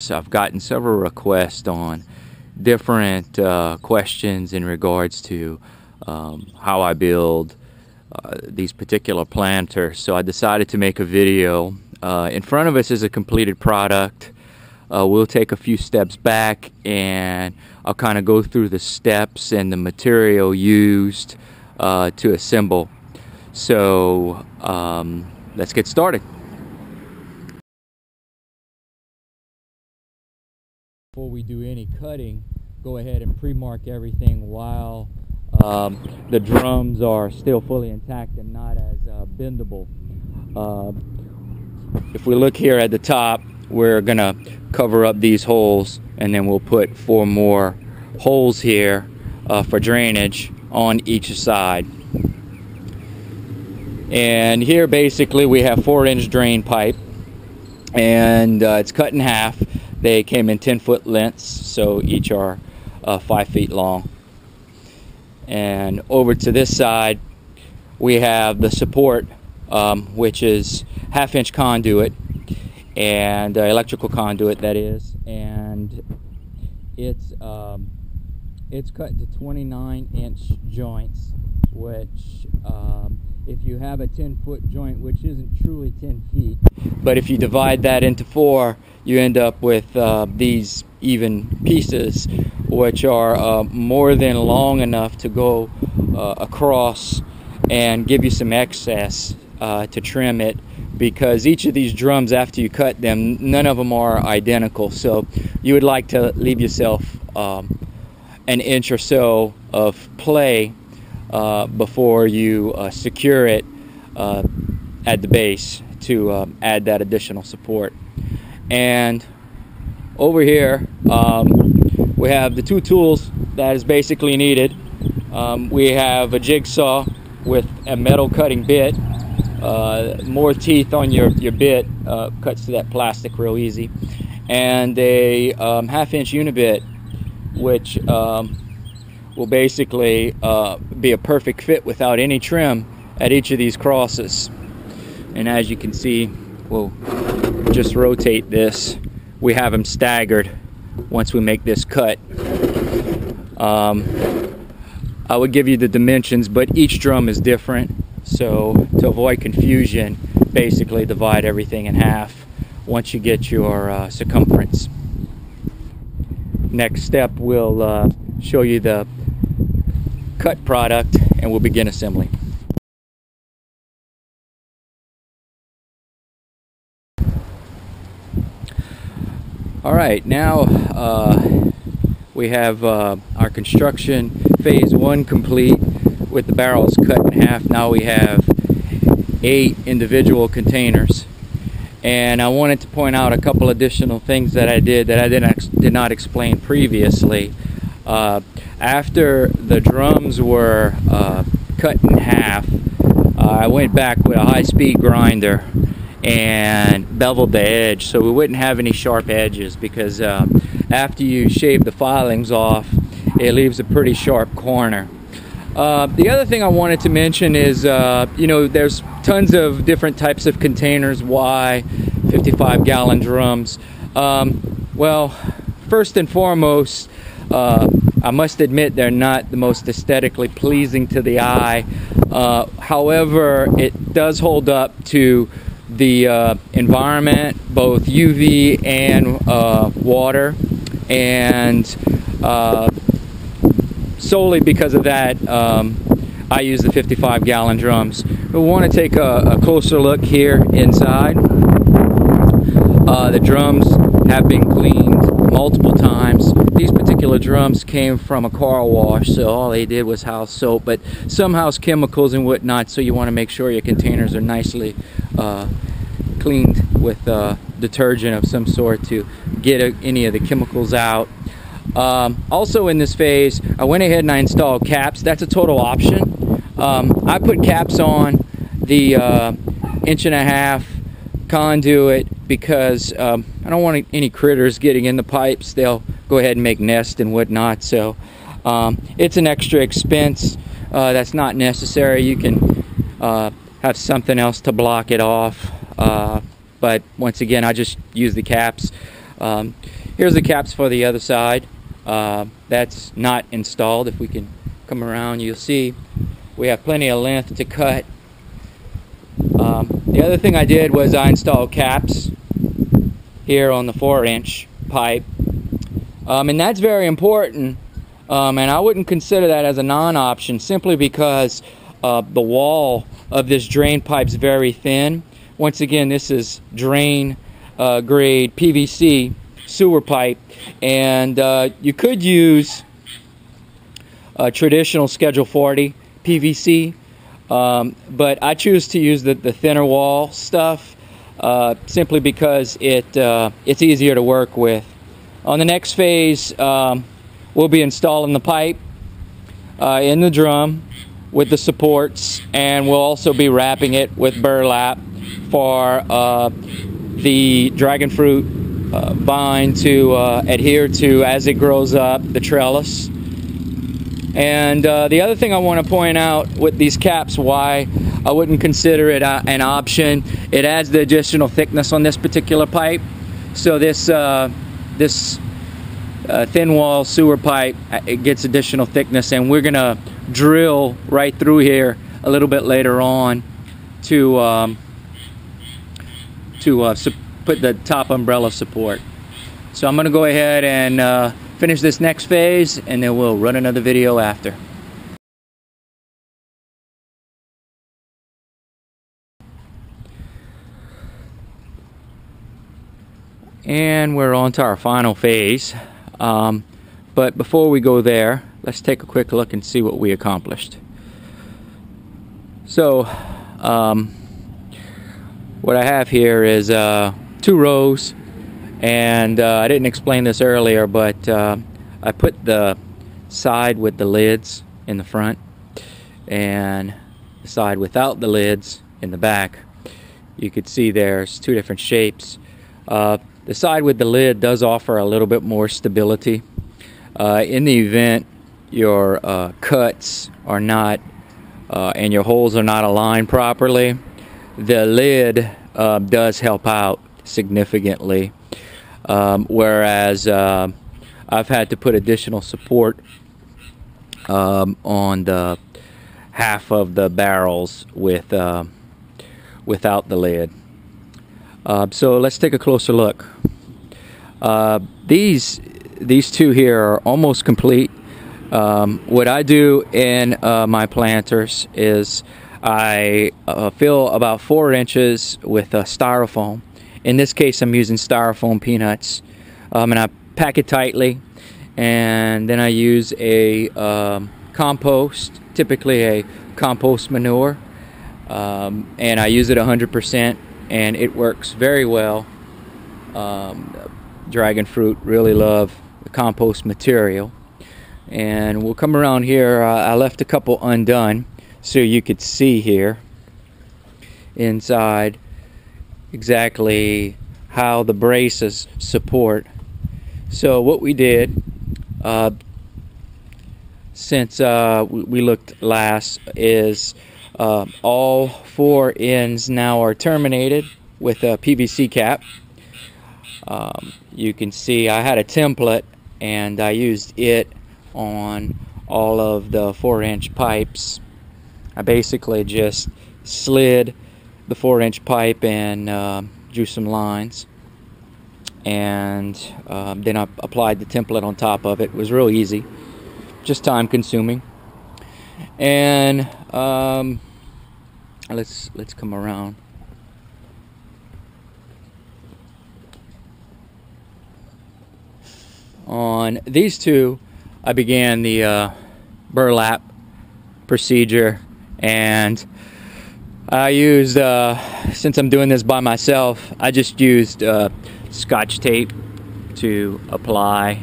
So I've gotten several requests on different uh, questions in regards to um, how I build uh, these particular planters. So I decided to make a video. Uh, in front of us is a completed product. Uh, we'll take a few steps back and I'll kind of go through the steps and the material used uh, to assemble. So um, let's get started. Before we do any cutting, go ahead and pre-mark everything while um, the drums are still fully intact and not as uh, bendable. Uh, if we look here at the top, we're gonna cover up these holes and then we'll put four more holes here uh, for drainage on each side. And here basically we have four inch drain pipe and uh, it's cut in half. They came in 10 foot lengths, so each are uh, five feet long. And over to this side, we have the support, um, which is half inch conduit and uh, electrical conduit that is and it's um, it's cut into 29 inch joints which um, if you have a 10 foot joint which isn't truly 10 feet but if you divide that into four you end up with uh, these even pieces which are uh, more than long enough to go uh, across and give you some excess uh, to trim it because each of these drums after you cut them none of them are identical. So you would like to leave yourself um, an inch or so of play uh, before you uh, secure it uh, at the base to um, add that additional support. And over here um, we have the two tools that is basically needed. Um, we have a jigsaw with a metal cutting bit. Uh, more teeth on your, your bit uh, cuts to that plastic real easy. And a um, half inch unibit, which um, will basically uh, be a perfect fit without any trim at each of these crosses. And as you can see, we'll just rotate this. We have them staggered once we make this cut. Um, I would give you the dimensions, but each drum is different. So to avoid confusion, basically divide everything in half once you get your uh, circumference. Next step, we'll uh, show you the cut product and we'll begin assembly. All right, now uh, we have uh, our construction phase one complete with the barrels cut in half. Now we have eight individual containers. And I wanted to point out a couple additional things that I did that I didn't did not explain previously. Uh, after the drums were uh, cut in half, uh, I went back with a high-speed grinder and beveled the edge so we wouldn't have any sharp edges because uh, after you shave the filings off, it leaves a pretty sharp corner. Uh, the other thing I wanted to mention is, uh, you know, there's tons of different types of containers. Why 55 gallon drums? Um, well, first and foremost, uh, I must admit they're not the most aesthetically pleasing to the eye. Uh, however, it does hold up to the uh, environment, both UV and water, and solely because of that, um, I use the 55 gallon drums. We want to take a, a closer look here inside. Uh, the drums have been cleaned multiple times. These particular drums came from a car wash, so all they did was house soap, but some house chemicals and whatnot, so you want to make sure your containers are nicely uh, cleaned with uh, detergent of some sort to get any of the chemicals out. Um, also in this phase, I went ahead and I installed caps. That's a total option. Um, I put caps on the uh, inch and a half conduit because um, I don't want any critters getting in the pipes. They'll go ahead and make nests and whatnot. So um, it's an extra expense uh, that's not necessary. You can uh, have something else to block it off. Uh, but once again, I just use the caps. Um, here's the caps for the other side. Uh, that's not installed. If we can come around, you'll see we have plenty of length to cut. Um, the other thing I did was I installed caps here on the 4 inch pipe. Um, and that's very important. Um, and I wouldn't consider that as a non-option simply because uh, the wall of this drain pipe is very thin. Once again, this is drain uh, grade PVC sewer pipe and uh, you could use a traditional schedule 40 PVC um, but I choose to use the, the thinner wall stuff uh, simply because it uh, it's easier to work with on the next phase um, we'll be installing the pipe uh, in the drum with the supports and we'll also be wrapping it with burlap for uh, the dragon fruit uh, vine to uh, adhere to as it grows up, the trellis. And uh, the other thing I want to point out with these caps, why I wouldn't consider it a, an option, it adds the additional thickness on this particular pipe. So this uh, this uh, thin wall sewer pipe, uh, it gets additional thickness, and we're gonna drill right through here a little bit later on to um, to uh, put the top umbrella support. So I'm to go ahead and uh, finish this next phase and then we'll run another video after. And we're on to our final phase. Um, but before we go there, let's take a quick look and see what we accomplished. So, um, what I have here is uh, two rows and uh, I didn't explain this earlier but uh, I put the side with the lids in the front and the side without the lids in the back you could see there's two different shapes uh, the side with the lid does offer a little bit more stability uh, in the event your uh, cuts are not uh, and your holes are not aligned properly the lid does help out significantly. Um, whereas uh, I've had to put additional support um, on the half of the barrels with uh, without the lid. Uh, so let's take a closer look. Uh, these these two here are almost complete. Um, what I do in uh, my planters is I uh, fill about four inches with styrofoam in this case, I'm using styrofoam peanuts. Um, and I pack it tightly. And then I use a um, compost, typically a compost manure. Um, and I use it 100% and it works very well. Dragon fruit really love the compost material. And we'll come around here. Uh, I left a couple undone so you could see here inside exactly how the braces support. So what we did, uh, since uh, we looked last, is uh, all four ends now are terminated with a PVC cap. Um, you can see I had a template and I used it on all of the four inch pipes. I basically just slid the four inch pipe and uh, drew some lines and um, then I applied the template on top of it. It was real easy, just time consuming. And um, let's let's come around. These two, I began the uh, burlap procedure and I used, uh, since I'm doing this by myself, I just used uh, scotch tape to apply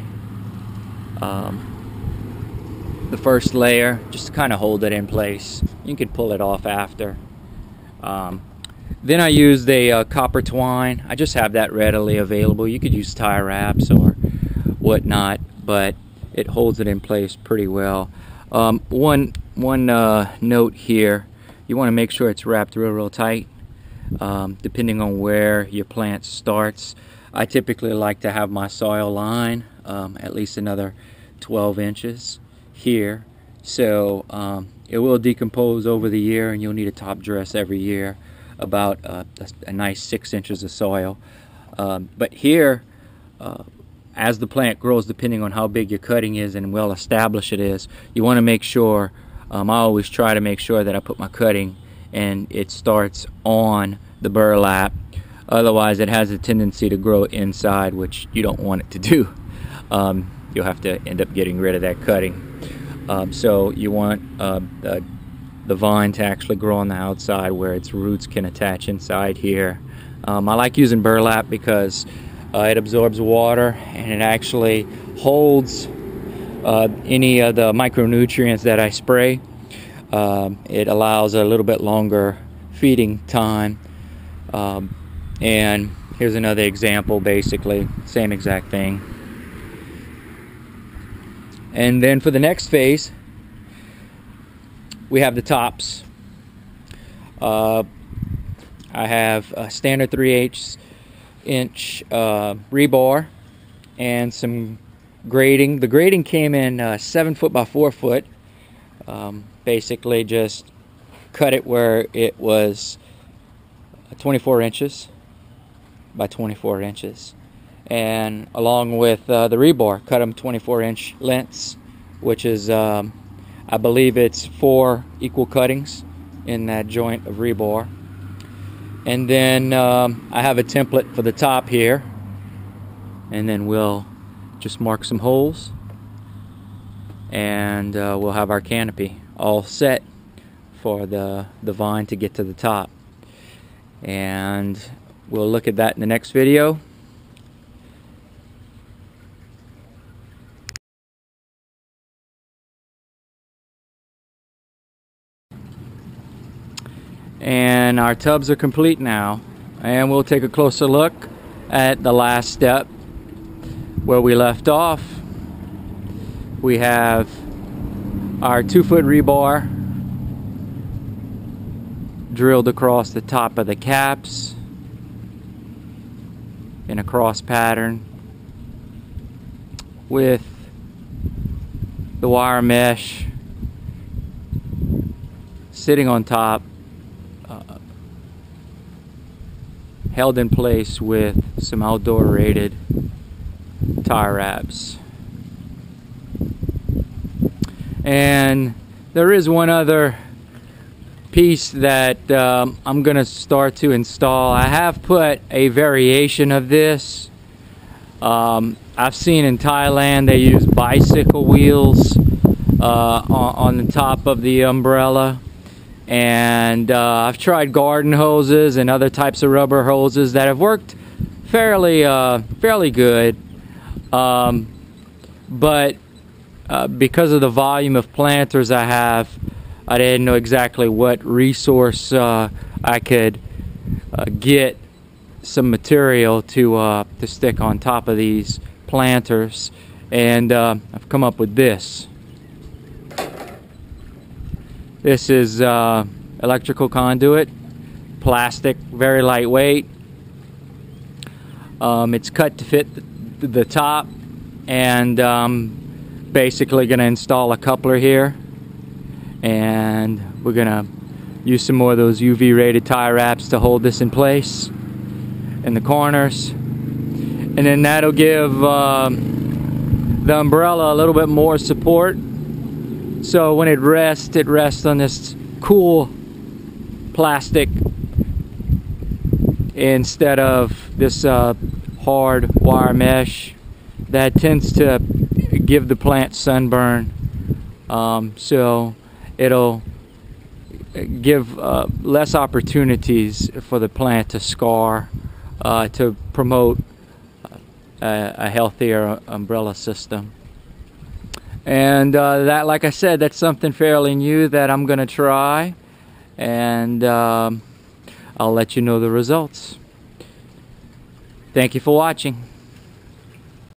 um, the first layer, just to kind of hold it in place. You can pull it off after. Um, then I used a uh, copper twine. I just have that readily available. You could use tie wraps or whatnot, but it holds it in place pretty well. Um, one one uh, note here you want to make sure it's wrapped real real tight um, depending on where your plant starts I typically like to have my soil line um, at least another 12 inches here. So um, it will decompose over the year and you'll need a top dress every year about uh, a, a, nice six inches of soil. Um, but here, uh, as the plant grows, depending on how big your cutting is and well established it is, you want to make sure, um, I always try to make sure that I put my cutting and it starts on the burlap. Otherwise, it has a tendency to grow inside, which you don't want it to do. Um, you'll have to end up getting rid of that cutting. Um, so you want uh, the, the, vine to actually grow on the outside where its roots can attach inside here. Um, I like using burlap because it absorbs water and it actually holds uh, any of the micronutrients that I spray. Um, it allows a little bit longer feeding time. Um, and here's another example, basically, same exact thing. And then for the next phase, we have the tops. Uh, I have a standard 3 8 inch uh, rebar and some grading. The grading came in uh, 7 foot by 4 foot. Um, basically, just cut it where it was 24 inches by 24 inches. And along with uh, the rebar, cut them 24 inch lengths, which is, um, I believe it's four equal cuttings in that joint of rebar. And then um, I have a template for the top here. And then we'll just mark some holes. And uh, we'll have our canopy all set for the, the vine to get to the top. And we'll look at that in the next video. And our tubs are complete now. And we'll take a closer look at the last step where we left off. We have our two foot rebar drilled across the top of the caps in a cross pattern with the wire mesh sitting on top uh, held in place with some outdoor rated tie wraps. And there is one other piece that um, I'm gonna start to install. I have put a variation of this. Um, I've seen in Thailand they use bicycle wheels uh, on, on, the top of the umbrella and uh, I've tried garden hoses and other types of rubber hoses that have worked fairly uh, fairly good. Um, but uh, because of the volume of planters I have I didn't know exactly what resource uh, I could uh, get some material to uh, to stick on top of these planters. And I've come up with this this is uh, electrical conduit, plastic, very lightweight. Um, it's cut to fit the, top and um, basically going to install a coupler here. And we're going to use some more of those UV rated tie wraps to hold this in place in the corners. And then that'll give um, the umbrella a little bit more support so when it rests, it rests on this cool plastic instead of this uh, hard wire mesh that tends to give the plant sunburn. Um, so it'll give uh, less opportunities for the plant to scar uh, to promote a, a healthier umbrella system. And uh, that, like I said, that's something fairly new that I'm going to try. And um, I'll let you know the results. Thank you for watching.